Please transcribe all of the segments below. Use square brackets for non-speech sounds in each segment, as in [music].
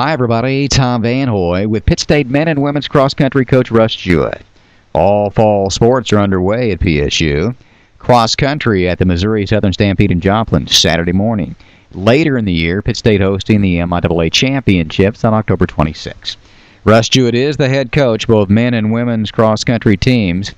Hi, everybody. Tom Van Hoy with Pitt State men and women's cross country coach Russ Jewett. All fall sports are underway at PSU. Cross country at the Missouri Southern Stampede in Joplin Saturday morning. Later in the year, Pitt State hosting the MIAA Championships on October 26. Russ Jewett is the head coach, both men and women's cross country teams.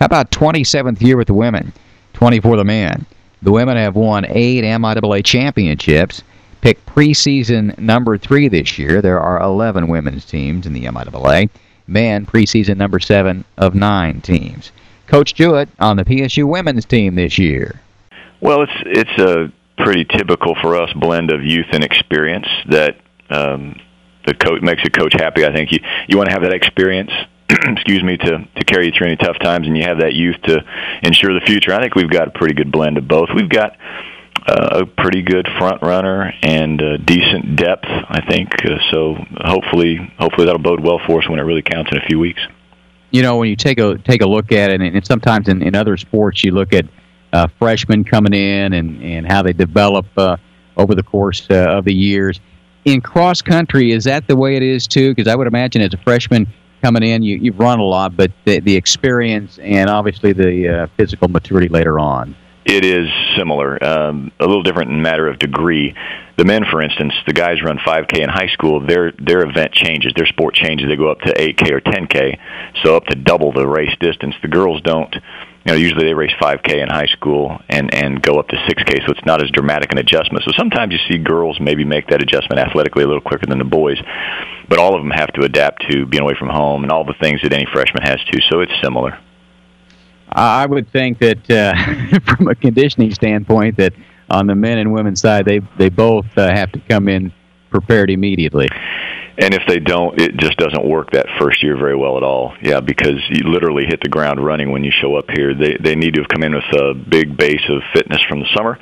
How about 27th year with the women, 20 for the men? The women have won eight MIAA championships picked preseason number three this year. There are 11 women's teams in the MIAA. Men, preseason number seven of nine teams. Coach Jewett on the PSU women's team this year. Well, it's it's a pretty typical for us blend of youth and experience that um, the coach makes a coach happy. I think you you want to have that experience [clears throat] excuse me, to to carry you through any tough times, and you have that youth to ensure the future. I think we've got a pretty good blend of both. We've got a pretty good front runner and uh, decent depth, I think. Uh, so hopefully, hopefully that'll bode well for us when it really counts in a few weeks. You know, when you take a take a look at it, and sometimes in, in other sports, you look at uh, freshmen coming in and and how they develop uh, over the course uh, of the years. In cross country, is that the way it is too? Because I would imagine as a freshman coming in, you you've run a lot, but the, the experience and obviously the uh, physical maturity later on. It is similar, um, a little different in matter of degree. The men, for instance, the guys run 5K in high school. Their their event changes, their sport changes. They go up to 8K or 10K, so up to double the race distance. The girls don't. You know, usually they race 5K in high school and and go up to 6K, so it's not as dramatic an adjustment. So sometimes you see girls maybe make that adjustment athletically a little quicker than the boys, but all of them have to adapt to being away from home and all the things that any freshman has to. So it's similar. I would think that uh, [laughs] from a conditioning standpoint, that on the men and women's side, they they both uh, have to come in prepared immediately. And if they don't, it just doesn't work that first year very well at all. Yeah, because you literally hit the ground running when you show up here. They they need to have come in with a big base of fitness from the summer,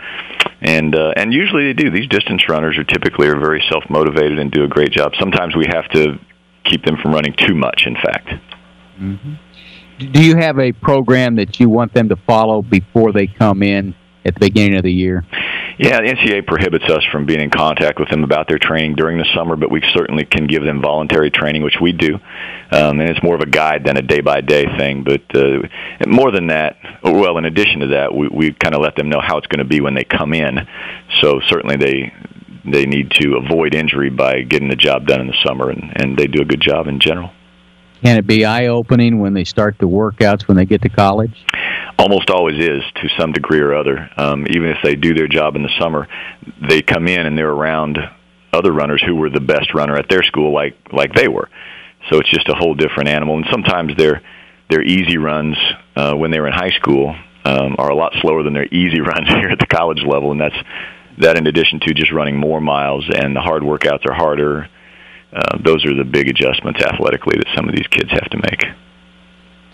and uh, and usually they do. These distance runners are typically are very self motivated and do a great job. Sometimes we have to keep them from running too much. In fact. Mm-hmm do you have a program that you want them to follow before they come in at the beginning of the year? Yeah, the NCAA prohibits us from being in contact with them about their training during the summer, but we certainly can give them voluntary training, which we do. Um, and it's more of a guide than a day by day thing. But uh, more than that, well, in addition to that, we, we kind of let them know how it's going to be when they come in. So certainly they they need to avoid injury by getting the job done in the summer, and, and they do a good job in general. Can it be eye opening when they start the workouts when they get to college? Almost always is to some degree or other. Um, even if they do their job in the summer, they come in and they're around other runners who were the best runner at their school, like like they were. So it's just a whole different animal. And sometimes their their easy runs uh, when they were in high school um, are a lot slower than their easy [laughs] runs here at the college level, and that's that in addition to just running more miles and the hard workouts are harder uh, those are the big adjustments athletically that some of these kids have to make.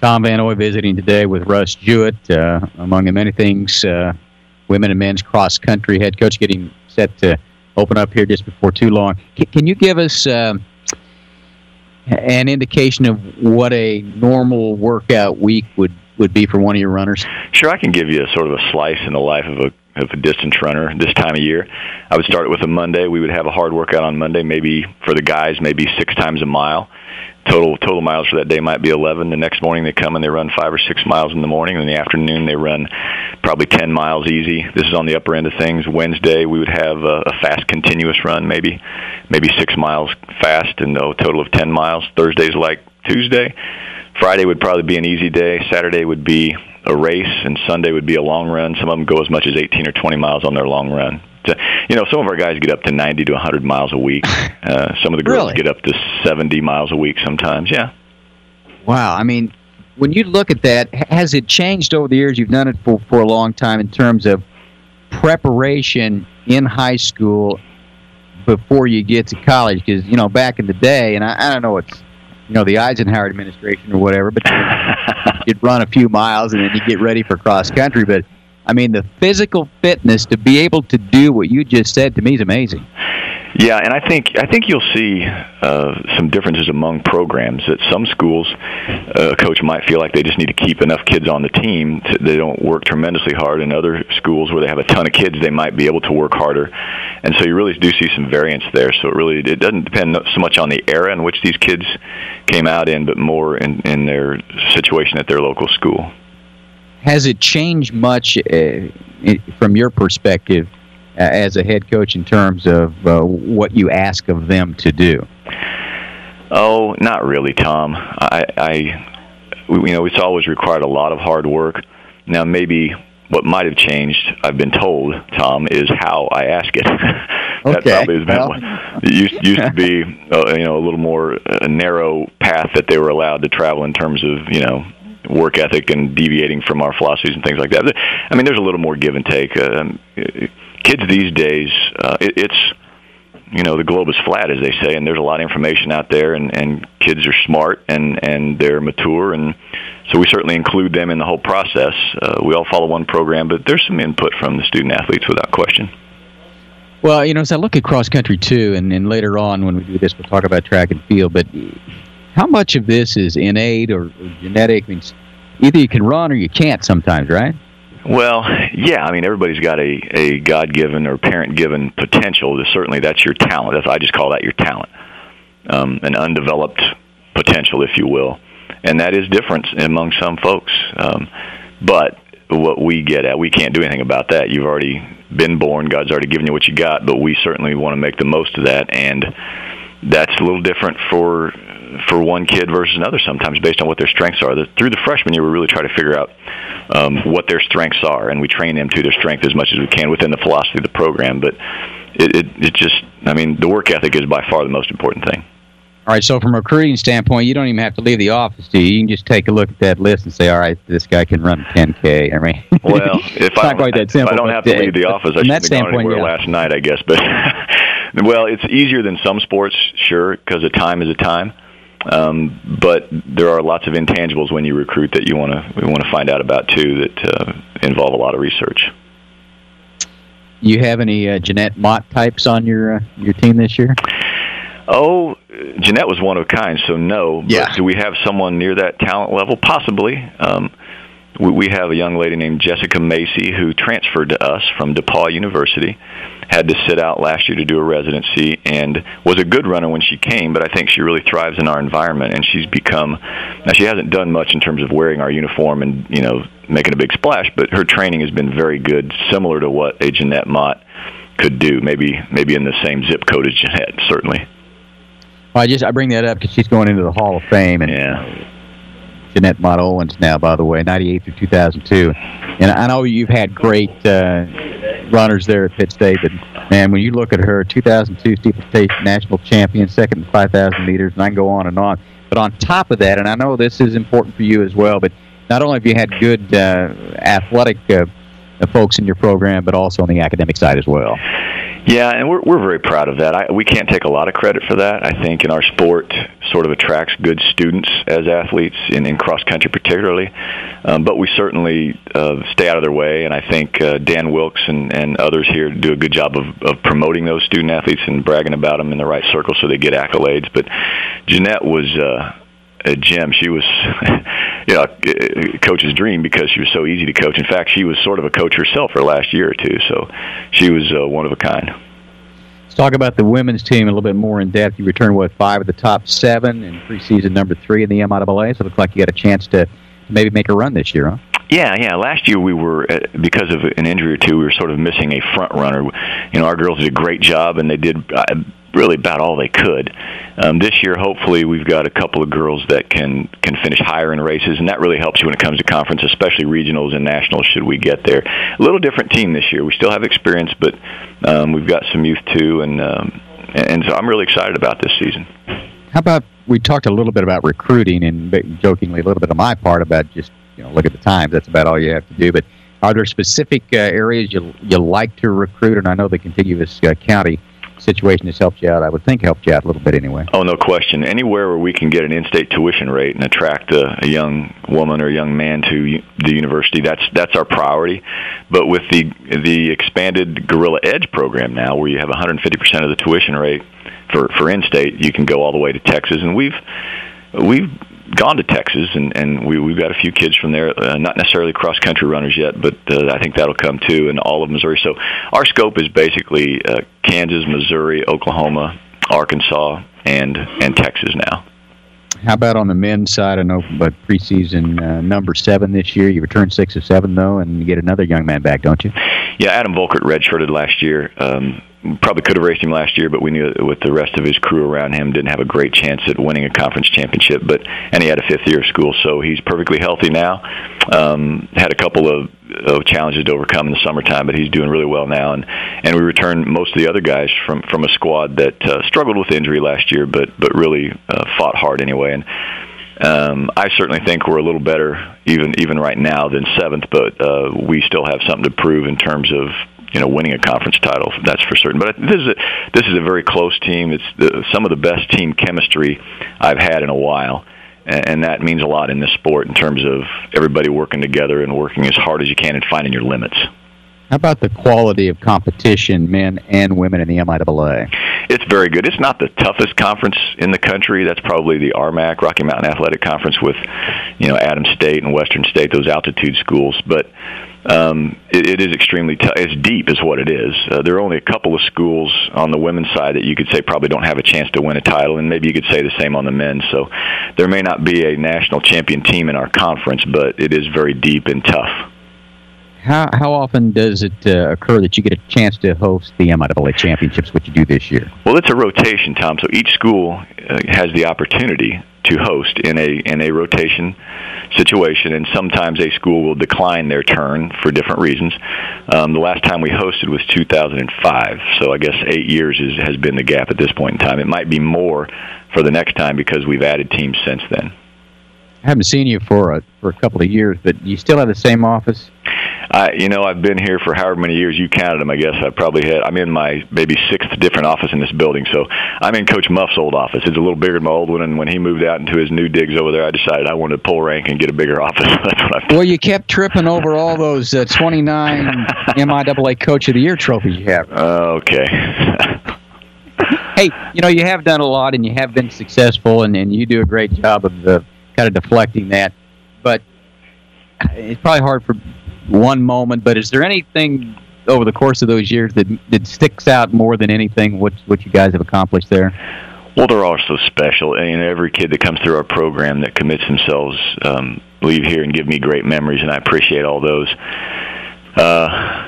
Tom Vanoy visiting today with Russ Jewett, uh, among the many things, uh, women and men's cross country head coach getting set to open up here just before too long. Can, can you give us uh, an indication of what a normal workout week would, would be for one of your runners? Sure, I can give you a sort of a slice in the life of a of a distance runner this time of year. I would start it with a Monday. We would have a hard workout on Monday, maybe for the guys, maybe six times a mile. Total total miles for that day might be 11. The next morning they come and they run five or six miles in the morning. In the afternoon they run probably 10 miles easy. This is on the upper end of things. Wednesday we would have a, a fast continuous run, maybe maybe six miles fast, and a total of 10 miles. Thursday's like Tuesday. Friday would probably be an easy day. Saturday would be a race, and Sunday would be a long run. Some of them go as much as 18 or 20 miles on their long run. You know, some of our guys get up to 90 to 100 miles a week. [laughs] Uh, some of the girls really? get up to 70 miles a week sometimes. Yeah. Wow. I mean, when you look at that, has it changed over the years? You've done it for, for a long time in terms of preparation in high school before you get to college. Because, you know, back in the day, and I, I don't know it's you know, the Eisenhower administration or whatever, but [laughs] you'd run a few miles and then you get ready for cross country. But I mean, the physical fitness to be able to do what you just said to me is amazing. Yeah, and I think I think you'll see uh, some differences among programs. That some schools, uh, a coach might feel like they just need to keep enough kids on the team. To, they don't work tremendously hard. In other schools where they have a ton of kids, they might be able to work harder. And so you really do see some variance there. So it really it doesn't depend so much on the era in which these kids came out in, but more in, in their situation at their local school. Has it changed much uh, from your perspective as a head coach in terms of uh, what you ask of them to do? Oh, not really, Tom. I, I, you know, it's always required a lot of hard work. Now, maybe what might have changed, I've been told, Tom, is how I ask it. [laughs] that okay. probably has been well. one. It used, used to be, [laughs] uh, you know, a little more a narrow path that they were allowed to travel in terms of, you know, work ethic and deviating from our philosophies and things like that. I mean, there's a little more give and take. Um, kids these days, uh, it, it's you know the globe is flat as they say and there's a lot of information out there and and kids are smart and and they're mature and so we certainly include them in the whole process. Uh, we all follow one program but there's some input from the student athletes without question. Well you know as i look at cross country too and, and later on when we do this we'll talk about track and field but how much of this is innate or, or genetic? I mean, either you can run or you can't sometimes right well, yeah. I mean, everybody's got a, a God-given or parent-given potential. Certainly, that's your talent. That's, I just call that your talent, um, an undeveloped potential, if you will, and that is different among some folks. Um, but what we get at, we can't do anything about that. You've already been born. God's already given you what you got, but we certainly want to make the most of that, and that's a little different for for one kid versus another sometimes based on what their strengths are. The, through the freshman year, we really try to figure out um, what their strengths are, and we train them to their strength as much as we can within the philosophy of the program. But it, it, it just, I mean, the work ethic is by far the most important thing. All right, so from a recruiting standpoint, you don't even have to leave the office, do you? You can just take a look at that list and say, all right, this guy can run 10K. I mean, [laughs] well, if, I don't, if I don't have to leave the [laughs] office, I should have gone anywhere yeah. last night, I guess. But [laughs] well, it's easier than some sports, sure, because a time is a time. Um, but there are lots of intangibles when you recruit that you want to we want to find out about too that uh, involve a lot of research. You have any uh, Jeanette Mott types on your uh, your team this year? Oh, Jeanette was one of a kind, so no. Yeah. But do we have someone near that talent level? Possibly. Um, we, we have a young lady named Jessica Macy who transferred to us from DePaul University. Had to sit out last year to do a residency and was a good runner when she came, but I think she really thrives in our environment and she's become now she hasn't done much in terms of wearing our uniform and, you know, making a big splash, but her training has been very good, similar to what a Jeanette Mott could do, maybe maybe in the same zip code as Jeanette, certainly. Well, I just I bring that up because she's going into the Hall of Fame, and yeah. Jeanette Mott Owens now, by the way, 98 through 2002. And I know you've had great uh, runners there at Pitt State, but man, when you look at her, 2002 steeplechase national champion, second in 5,000 meters, and I can go on and on. But on top of that, and I know this is important for you as well, but not only have you had good uh, athletic uh, folks in your program, but also on the academic side as well. Yeah, and we're we're very proud of that. I, we can't take a lot of credit for that. I think in our sport, sort of attracts good students as athletes in, in cross country, particularly. Um, but we certainly uh, stay out of their way, and I think uh, Dan Wilkes and, and others here do a good job of, of promoting those student athletes and bragging about them in the right circle so they get accolades. But Jeanette was. Uh, a gem. She was, [laughs] you know, a coach's dream because she was so easy to coach. In fact, she was sort of a coach herself for last year or two, so she was uh, one of a kind. Talk about the women's team a little bit more in depth. You returned, what, five of the top seven in preseason number three in the MIAA, so it looks like you got a chance to maybe make a run this year, huh? Yeah, yeah. Last year we were uh, because of an injury or two, we were sort of missing a front runner. You know, our girls did a great job, and they did uh, really about all they could. Um, this year, hopefully, we've got a couple of girls that can can finish higher in races, and that really helps you when it comes to conference, especially regionals and nationals. Should we get there? A little different team this year. We still have experience, but um, we've got some youth too, and um, and so I'm really excited about this season. How about we talked a little bit about recruiting, and jokingly a little bit on my part about just you know look at the times. That's about all you have to do, but. Are there specific uh, areas you you like to recruit? And I know the contiguous uh, county situation has helped you out. I would think helped you out a little bit anyway. Oh, no question. Anywhere where we can get an in-state tuition rate and attract a, a young woman or young man to the university, that's that's our priority. But with the the expanded Gorilla Edge program now, where you have 150% of the tuition rate for for in-state, you can go all the way to Texas, and we've we've gone to Texas, and and we we've got a few kids from there. Uh, not necessarily cross country runners yet, but uh, I think that'll come too, and all of Missouri. So our scope is basically uh, Kansas, Missouri, Oklahoma, Arkansas, and and Texas now. How about on the men's side? I know, but preseason uh, number seven this year. You return six or seven though, and you get another young man back, don't you? Yeah, Adam Volkert redshirted last year. Um, probably could have raced him last year, but we knew with the rest of his crew around him didn't have a great chance at winning a conference championship. But and he had a fifth year of school, so he's perfectly healthy now. Um, had a couple of, of challenges to overcome in the summertime, but he's doing really well now. And and we returned most of the other guys from from a squad that uh, struggled with injury last year, but but really uh, fought hard anyway. And um, I certainly think we're a little better even even right now than seventh, but uh, we still have something to prove in terms of you know winning a conference title. That's for certain. But this is a, this is a very close team. It's the, some of the best team chemistry I've had in a while. And that means a lot in this sport in terms of everybody working together and working as hard as you can and finding your limits. How about the quality of competition, men and women, in the MIAA? It's very good. It's not the toughest conference in the country. That's probably the RMAC, Rocky Mountain Athletic Conference, with you know Adams State and Western State, those altitude schools. But um, it, it is extremely tough. It's deep, is what it is. Uh, there are only a couple of schools on the women's side that you could say probably don't have a chance to win a title, and maybe you could say the same on the men's. So there may not be a national champion team in our conference, but it is very deep and tough how how often does it uh, occur that you get a chance to host the MIAA championships? What you do this year? Well, it's a rotation, Tom. So each school uh, has the opportunity to host in a in a rotation situation, and sometimes a school will decline their turn for different reasons. Um, the last time we hosted was 2005, so I guess eight years is, has been the gap at this point in time. It might be more for the next time because we've added teams since then. I haven't seen you for a for a couple of years, but you still have the same office. I, you know, I've been here for however many years you counted them. I guess I probably had. I'm in my maybe sixth different office in this building. So I'm in Coach Muff's old office. It's a little bigger than my old one. And when he moved out into his new digs over there, I decided I wanted to pull rank and get a bigger [laughs] office. That's what I've done. Well, you kept tripping over all those uh, 29 [laughs] MIAA Coach of the Year trophies you have. Okay. hey, you know, you have done a lot and you have been successful, and, and you do a great job of the kind of deflecting that. But it's probably hard for one moment, but is there anything over the course of those years that that sticks out more than anything? What what you guys have accomplished there? Well, they're all so special, and every kid that comes through our program that commits themselves um, leave here and give me great memories, and I appreciate all those. Uh,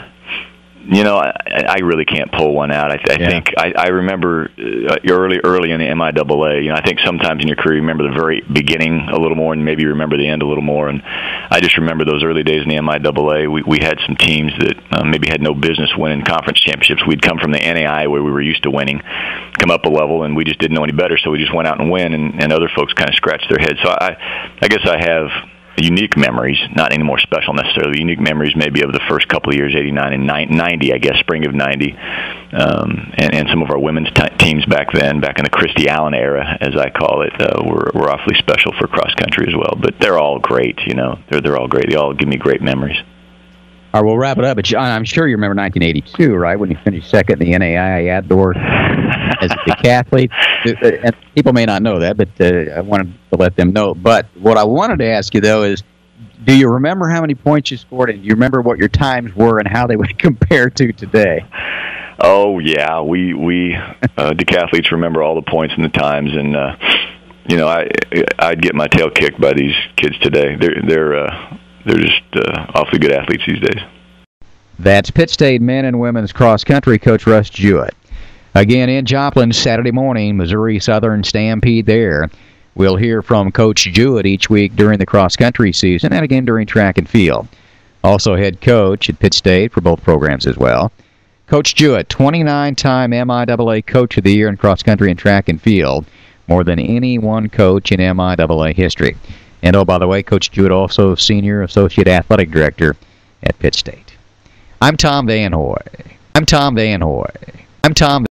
you know, I, I really can't pull one out. I, I yeah. think I, I remember uh, early, early in the MIAA. You know, I think sometimes in your career you remember the very beginning a little more, and maybe you remember the end a little more. And I just remember those early days in the MIAA. We we had some teams that uh, maybe had no business winning conference championships. We'd come from the NAI where we were used to winning, come up a level, and we just didn't know any better, so we just went out and win. And, and other folks kind of scratched their heads. So I, I guess I have unique memories, not any more special necessarily. Unique memories maybe of the first couple of years, 89 and 90, I guess, spring of 90, um, and, and some of our women's t- teams back then, back in the Christy Allen era, as I call it, uh, were, were awfully special for cross country as well. But they're all great, you know. They're, they're all great. They all give me great memories. All right, we'll wrap it up. But John, I'm sure you remember 1982, right, when you finished second in the NAIA outdoor as a decathlete. And people may not know that, but uh, I wanted to let them know. But what I wanted to ask you, though, is do you remember how many points you scored, and do you remember what your times were and how they would [laughs] compare to today? Oh yeah, we we uh, decathletes remember all the points and the times, and uh, you know I I'd get my tail kicked by these kids today. They're they're uh, they're just uh, awfully good athletes these days. That's Pitt State men and women's cross country coach Russ Jewett. Again in Joplin Saturday morning, Missouri Southern Stampede there. We'll hear from Coach Jewett each week during the cross country season and again during track and field. Also head coach at Pitt State for both programs as well. Coach Jewett, 29-time MIAA Coach of the Year in cross country and track and field, more than any one coach in MIAA history. And oh, by the way, Coach Jewett also Senior Associate Athletic Director at Pitt State. I'm Tom Van Hoy. I'm Tom Van Hoy. I'm Tom